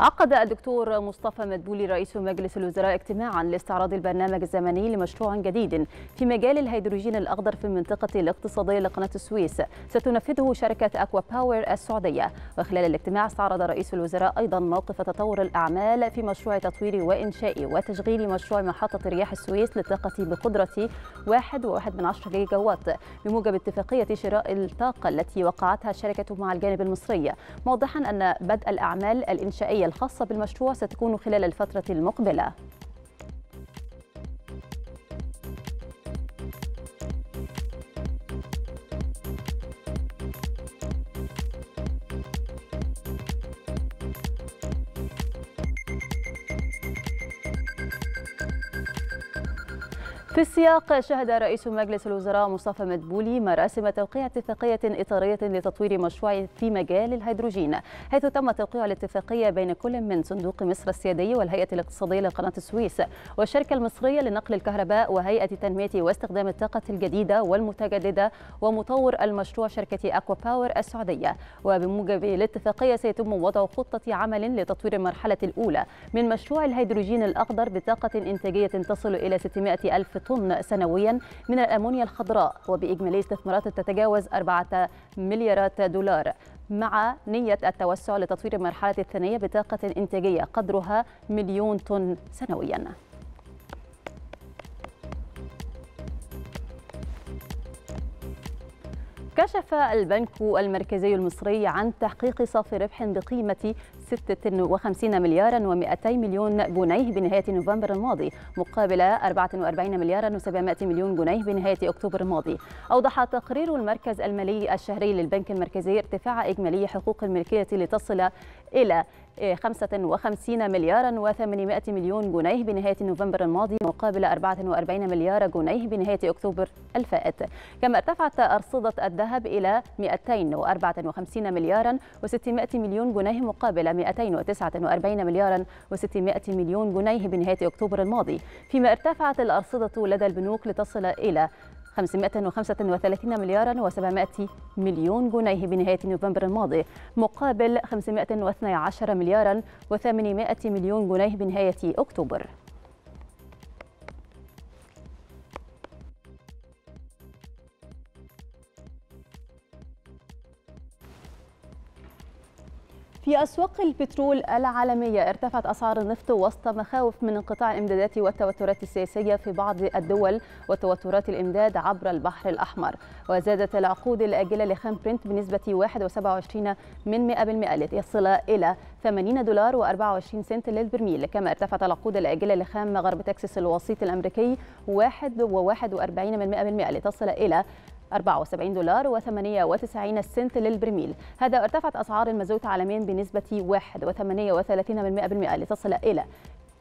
عقد الدكتور مصطفى مدبولي رئيس مجلس الوزراء اجتماعا لاستعراض البرنامج الزمني لمشروع جديد في مجال الهيدروجين الأخضر في المنطقة الاقتصادية لقناة السويس. ستنفذه شركة أكوا باور السعودية. وخلال الاجتماع استعرض رئيس الوزراء أيضا موقف تطور الأعمال في مشروع تطوير وإنشاء وتشغيل مشروع محطة رياح السويس للطاقة بقدرة 1.1 جيجا وات بموجب اتفاقية شراء الطاقة التي وقعتها الشركة مع الجانب المصري. موضحا أن بدء الأعمال الإنشائية الخاصة بالمشروع ستكون خلال الفترة المقبلة. في السياق شهد رئيس مجلس الوزراء مصطفى مدبولي مراسم توقيع اتفاقية إطارية لتطوير مشروع في مجال الهيدروجين حيث تم توقيع الاتفاقية بين كل من صندوق مصر السيادي والهيئة الاقتصادية لقناة السويس والشركة المصرية لنقل الكهرباء وهيئة تنمية واستخدام الطاقة الجديدة والمتجددة ومطور المشروع شركة أكوا باور السعودية. وبموجب الاتفاقية سيتم وضع خطة عمل لتطوير المرحلة الأولى من مشروع الهيدروجين الأخضر بطاقة إنتاجية تصل إلى 600 ألف طن سنويا من الأمونيا الخضراء وبإجمالي استثمارات تتجاوز 4 مليارات دولار. مع نية التوسع لتطوير المرحلة الثانية بطاقة إنتاجية قدرها مليون طن سنوياً. كشف البنك المركزي المصري عن تحقيق صافي ربح بقيمة 56 مليارا و200 مليون جنيه بنهاية نوفمبر الماضي مقابل 44 مليارا و700 مليون جنيه بنهاية أكتوبر الماضي. أوضح تقرير المركز المالي الشهري للبنك المركزي ارتفاع إجمالي حقوق الملكية لتصل إلى 55 مليارا و800 مليون جنيه بنهاية نوفمبر الماضي مقابل 44 مليار جنيه بنهاية أكتوبر الفائت كما ارتفعت أرصدة الذهب إلى 254 مليارا و600 مليون جنيه مقابل 249 مليارا و600 مليون جنيه بنهاية أكتوبر الماضي. فيما ارتفعت الأرصدة لدى البنوك لتصل إلى 535 مليارا و700 مليون جنيه بنهاية نوفمبر الماضي مقابل 512 مليارا و800 مليون جنيه بنهاية أكتوبر. في أسواق البترول العالمية ارتفعت أسعار النفط وسط مخاوف من انقطاع الإمدادات والتوترات السياسية في بعض الدول وتوترات الإمداد عبر البحر الأحمر. وزادت العقود الآجلة لخام برنت بنسبة 1.27 من 100% لتصل إلى 80 دولار و24 سنت للبرميل. كما ارتفعت العقود الآجلة لخام غرب تكساس الوسيط الأمريكي 1.41 من 100% لتصل إلى 74 دولار و98 سنت للبرميل. هذا ارتفعت أسعار المازوت عالميا بنسبة 1.38% لتصل إلى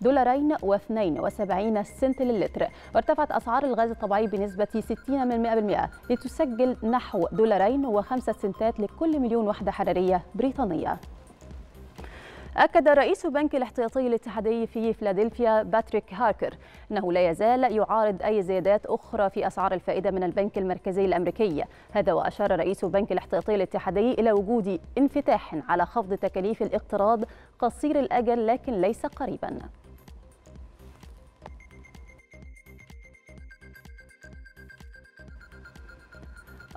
دولارين و72 سنت للتر وارتفعت أسعار الغاز الطبيعي بنسبة 60 من 100% لتسجل نحو دولارين و5 سنتات لكل مليون وحدة حرارية بريطانية. أكد رئيس بنك الاحتياطي الاتحادي في فيلادلفيا باتريك هاركر أنه لا يزال يعارض أي زيادات أخرى في أسعار الفائدة من البنك المركزي الأمريكي. هذا وأشار رئيس بنك الاحتياطي الاتحادي إلى وجود انفتاح على خفض تكاليف الاقتراض قصير الأجل لكن ليس قريباً.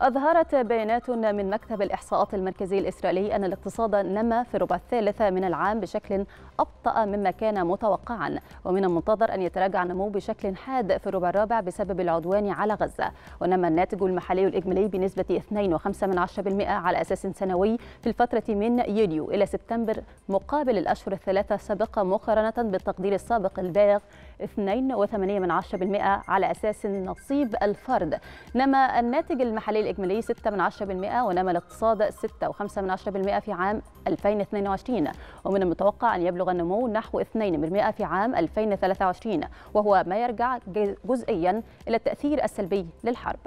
أظهرت بيانات من مكتب الإحصاءات المركزي الإسرائيلي أن الاقتصاد نما في الربع الثالث من العام بشكل أبطأ مما كان متوقعا ومن المنتظر أن يتراجع النمو بشكل حاد في الربع الرابع بسبب العدوان على غزة. ونما الناتج المحلي الإجمالي بنسبة 2.5% على أساس سنوي في الفترة من يوليو إلى سبتمبر مقابل الأشهر الثلاثة السابقة مقارنة بالتقدير السابق البالغ 2.8% على أساس نصيب الفرد. نما الناتج المحلي الإجمالي 6.10% ونما الاقتصاد 6.5% في عام 2022 ومن المتوقع أن يبلغ النمو نحو 2% في عام 2023 وهو ما يرجع جزئيا إلى التأثير السلبي للحرب.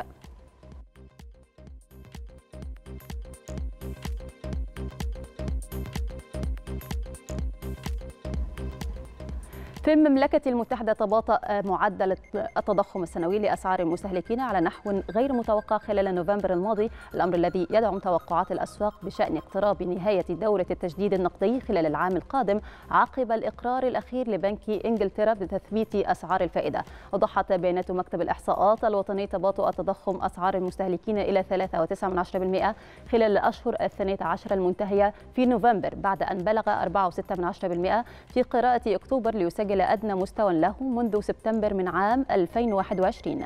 في المملكة المتحدة تباطأ معدل التضخم السنوي لأسعار المستهلكين على نحو غير متوقع خلال نوفمبر الماضي الأمر الذي يدعم توقعات الأسواق بشأن اقتراب نهاية دورة التجديد النقدي خلال العام القادم عقب الإقرار الأخير لبنك إنجلترا بتثبيت أسعار الفائدة. وضحت بيانات مكتب الإحصاءات الوطني تباطؤ تضخم أسعار المستهلكين إلى 3.9% خلال الأشهر الثانية عشر المنتهية في نوفمبر بعد أن بلغ 4.6% في قراءة أكتوبر ليسجل أدنى مستوى له منذ سبتمبر من عام 2021